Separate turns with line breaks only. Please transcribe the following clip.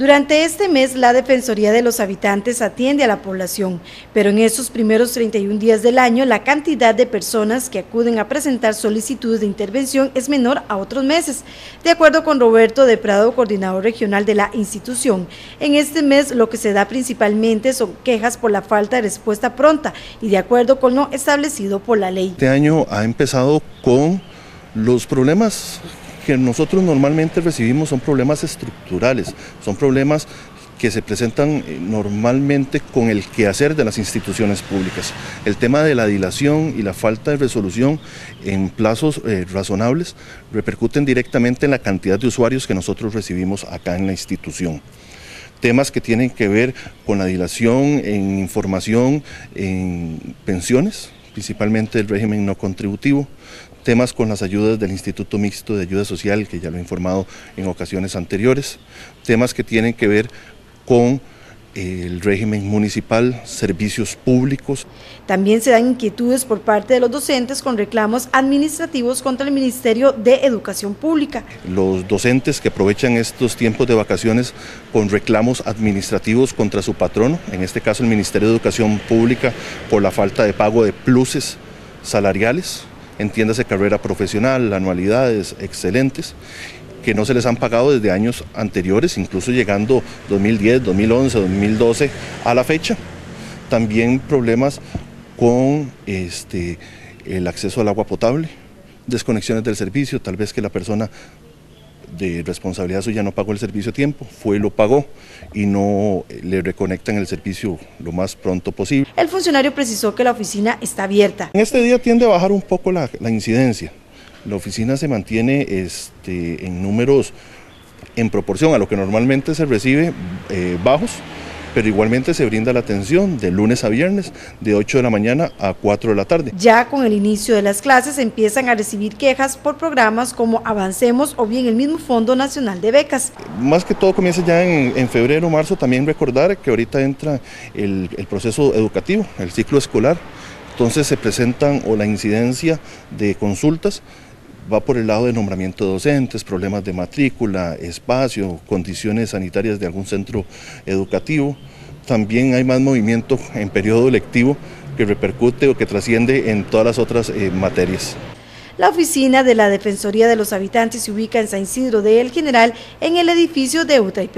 Durante este mes, la Defensoría de los Habitantes atiende a la población, pero en esos primeros 31 días del año, la cantidad de personas que acuden a presentar solicitudes de intervención es menor a otros meses. De acuerdo con Roberto de Prado, coordinador regional de la institución, en este mes lo que se da principalmente son quejas por la falta de respuesta pronta y de acuerdo con lo establecido por la ley.
Este año ha empezado con los problemas que nosotros normalmente recibimos son problemas estructurales, son problemas que se presentan eh, normalmente con el quehacer de las instituciones públicas. El tema de la dilación y la falta de resolución en plazos eh, razonables repercuten directamente en la cantidad de usuarios que nosotros recibimos acá en la institución temas que tienen que ver con la dilación en información, en pensiones, principalmente el régimen no contributivo, temas con las ayudas del Instituto Mixto de Ayuda Social, que ya lo he informado en ocasiones anteriores, temas que tienen que ver con el régimen municipal, servicios públicos.
También se dan inquietudes por parte de los docentes con reclamos administrativos contra el Ministerio de Educación Pública.
Los docentes que aprovechan estos tiempos de vacaciones con reclamos administrativos contra su patrono, en este caso el Ministerio de Educación Pública, por la falta de pago de pluses salariales, entiéndase carrera profesional, anualidades excelentes, que no se les han pagado desde años anteriores, incluso llegando 2010, 2011, 2012 a la fecha. También problemas con este, el acceso al agua potable, desconexiones del servicio, tal vez que la persona de responsabilidad suya no pagó el servicio a tiempo, fue y lo pagó y no eh, le reconectan el servicio lo más pronto posible.
El funcionario precisó que la oficina está abierta.
En este día tiende a bajar un poco la, incidencia. La oficina se mantiene este, en números en proporción a lo que normalmente se recibe eh, bajos, pero igualmente se brinda la atención de lunes a viernes de 8 de la mañana a 4 de la tarde.
Ya con el inicio de las clases empiezan a recibir quejas por programas como Avancemos o bien el mismo Fondo Nacional de Becas.
Más que todo comienza ya en, febrero, marzo, también recordar que ahorita entra el, el proceso educativo, el ciclo escolar, entonces se presentan o la incidencia de consultas va por el lado de nombramiento de docentes, problemas de matrícula, espacio, condiciones sanitarias de algún centro educativo. También hay más movimiento en periodo lectivo que repercute o que trasciende en todas las otras eh, materias.
La oficina de la Defensoría de los Habitantes se ubica en San Isidro de El General, en el edificio de UTA y